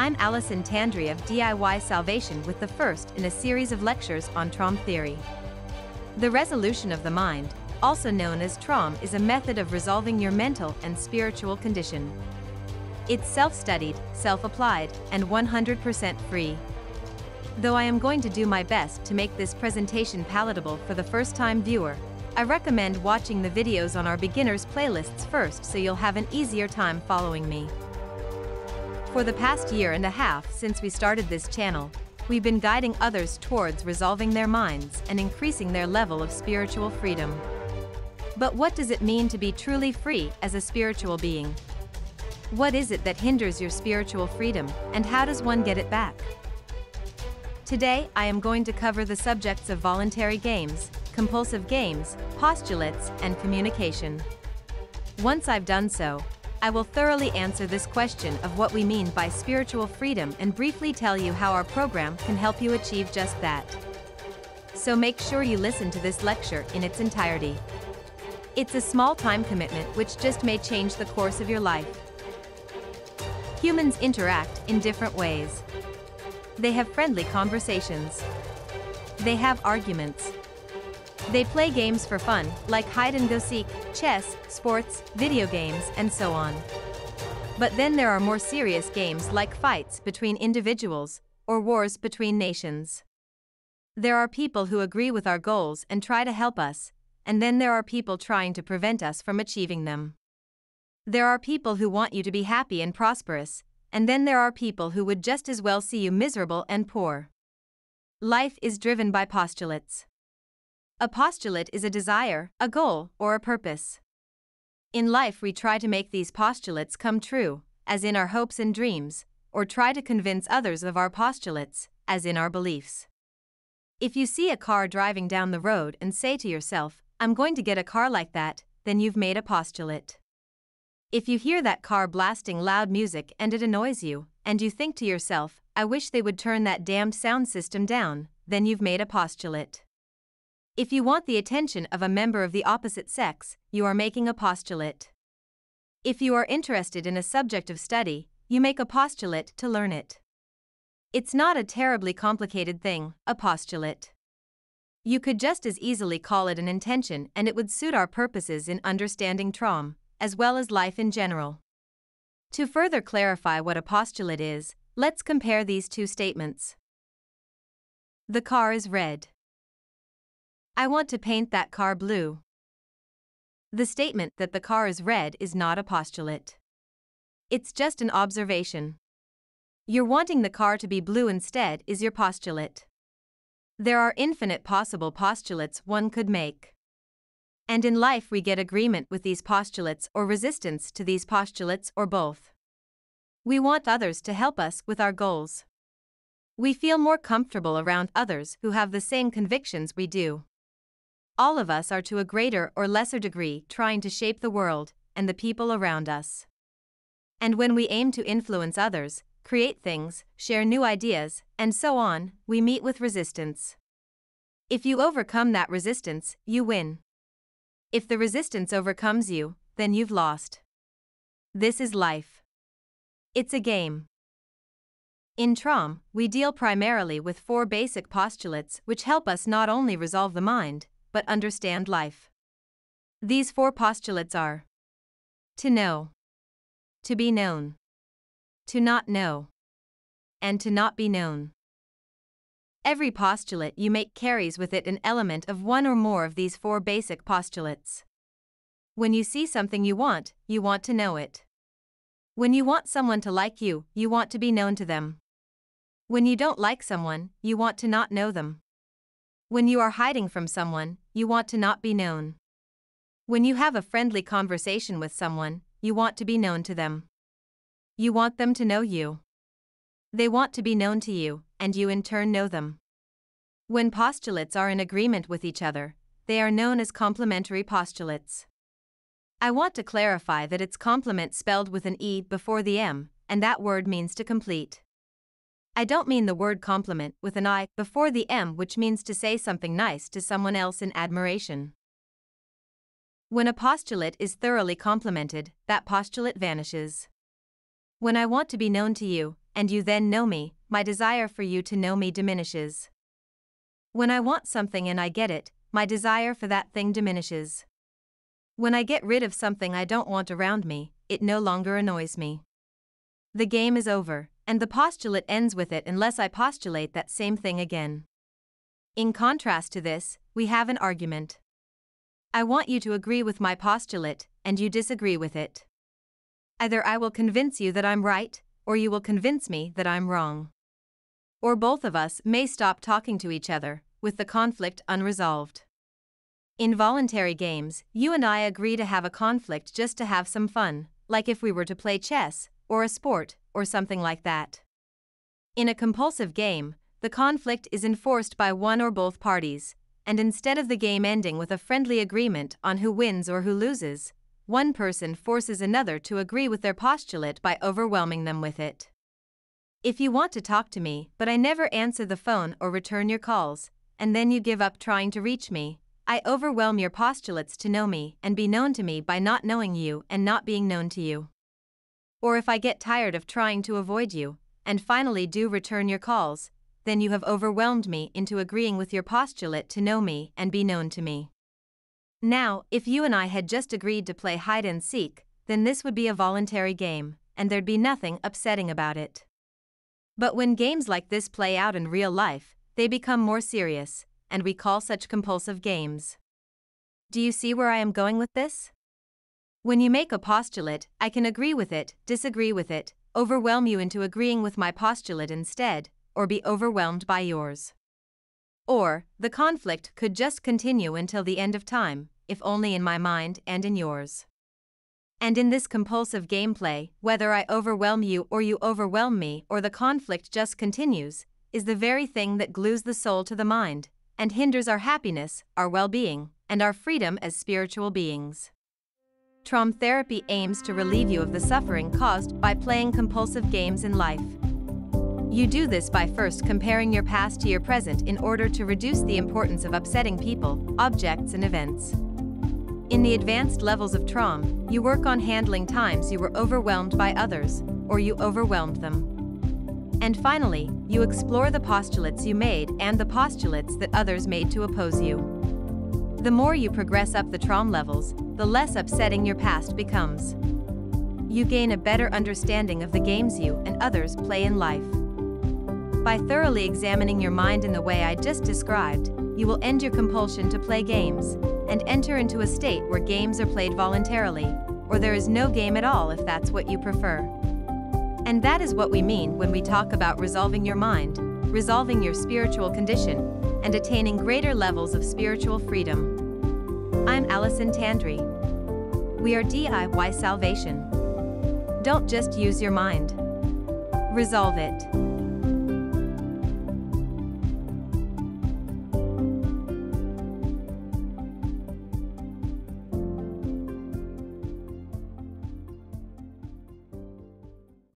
I'm Allison Tandry of DIY Salvation with the first in a series of lectures on TROM theory. The resolution of the mind, also known as TROM, is a method of resolving your mental and spiritual condition. It's self-studied, self-applied, and 100% free. Though I am going to do my best to make this presentation palatable for the first-time viewer, I recommend watching the videos on our beginners playlists first so you'll have an easier time following me. For the past year and a half since we started this channel, we've been guiding others towards resolving their minds and increasing their level of spiritual freedom. But what does it mean to be truly free as a spiritual being? What is it that hinders your spiritual freedom, and how does one get it back? Today, I am going to cover the subjects of voluntary games, compulsive games, postulates, and communication. Once I've done so, I will thoroughly answer this question of what we mean by spiritual freedom and briefly tell you how our program can help you achieve just that. So make sure you listen to this lecture in its entirety. It's a small time commitment which just may change the course of your life. Humans interact in different ways. They have friendly conversations. They have arguments. They play games for fun, like hide and go seek, chess, sports, video games, and so on. But then there are more serious games like fights between individuals, or wars between nations. There are people who agree with our goals and try to help us, and then there are people trying to prevent us from achieving them. There are people who want you to be happy and prosperous, and then there are people who would just as well see you miserable and poor. Life is driven by postulates. A postulate is a desire, a goal, or a purpose. In life, we try to make these postulates come true, as in our hopes and dreams, or try to convince others of our postulates, as in our beliefs. If you see a car driving down the road and say to yourself, I'm going to get a car like that, then you've made a postulate. If you hear that car blasting loud music and it annoys you, and you think to yourself, I wish they would turn that damned sound system down, then you've made a postulate. If you want the attention of a member of the opposite sex, you are making a postulate. If you are interested in a subject of study, you make a postulate to learn it. It's not a terribly complicated thing, a postulate. You could just as easily call it an intention and it would suit our purposes in understanding TROM as well as life in general. To further clarify what a postulate is, let's compare these two statements. The car is red. I want to paint that car blue. The statement that the car is red is not a postulate. It's just an observation. You're wanting the car to be blue instead is your postulate. There are infinite possible postulates one could make. And in life, we get agreement with these postulates or resistance to these postulates or both. We want others to help us with our goals. We feel more comfortable around others who have the same convictions we do. All of us are to a greater or lesser degree trying to shape the world and the people around us. And when we aim to influence others, create things, share new ideas, and so on, we meet with resistance. If you overcome that resistance, you win. If the resistance overcomes you, then you've lost. This is life. It's a game. In TROM, we deal primarily with four basic postulates which help us not only resolve the mind, but understand life. These four postulates are to know, to be known, to not know, and to not be known. Every postulate you make carries with it an element of one or more of these four basic postulates. When you see something you want, you want to know it. When you want someone to like you, you want to be known to them. When you don't like someone, you want to not know them. When you are hiding from someone, you want to not be known. When you have a friendly conversation with someone, you want to be known to them. You want them to know you. They want to be known to you, and you in turn know them. When postulates are in agreement with each other, they are known as complementary postulates. I want to clarify that it's complement spelled with an E before the M, and that word means to complete. I don't mean the word compliment with an I before the M, which means to say something nice to someone else in admiration. When a postulate is thoroughly complemented, that postulate vanishes. When I want to be known to you, and you then know me, my desire for you to know me diminishes. When I want something and I get it, my desire for that thing diminishes. When I get rid of something I don't want around me, it no longer annoys me. The game is over, and the postulate ends with it unless I postulate that same thing again. In contrast to this, we have an argument. I want you to agree with my postulate, and you disagree with it. Either I will convince you that I'm right, or you will convince me that I'm wrong. Or both of us may stop talking to each other, with the conflict unresolved. In voluntary games, you and I agree to have a conflict just to have some fun, like if we were to play chess, or a sport, or something like that. In a compulsive game, the conflict is enforced by one or both parties, and instead of the game ending with a friendly agreement on who wins or who loses, one person forces another to agree with their postulate by overwhelming them with it. If you want to talk to me, but I never answer the phone or return your calls, and then you give up trying to reach me, I overwhelm your postulates to know me and be known to me by not knowing you and not being known to you. Or if I get tired of trying to avoid you, and finally do return your calls, then you have overwhelmed me into agreeing with your postulate to know me and be known to me. Now, if you and I had just agreed to play hide and seek, then this would be a voluntary game, and there'd be nothing upsetting about it. But when games like this play out in real life, they become more serious, and we call such compulsive games. Do you see where I am going with this? When you make a postulate, I can agree with it, disagree with it, overwhelm you into agreeing with my postulate instead, or be overwhelmed by yours. Or, the conflict could just continue until the end of time, if only in my mind and in yours. And in this compulsive gameplay, whether I overwhelm you or you overwhelm me or the conflict just continues, is the very thing that glues the soul to the mind, and hinders our happiness, our well being, and our freedom as spiritual beings. TROM therapy aims to relieve you of the suffering caused by playing compulsive games in life. You do this by first comparing your past to your present in order to reduce the importance of upsetting people, objects, and events. In the advanced levels of TROM, you work on handling times you were overwhelmed by others, or you overwhelmed them. And finally, you explore the postulates you made and the postulates that others made to oppose you. The more you progress up the TROM levels, the less upsetting your past becomes. You gain a better understanding of the games you and others play in life. By thoroughly examining your mind in the way I just described, you will end your compulsion to play games and enter into a state where games are played voluntarily, or there is no game at all if that's what you prefer. And that is what we mean when we talk about resolving your mind, resolving your spiritual condition, and attaining greater levels of spiritual freedom. I'm Allison Tandri. We are DIY Salvation. Don't just use your mind. Resolve it.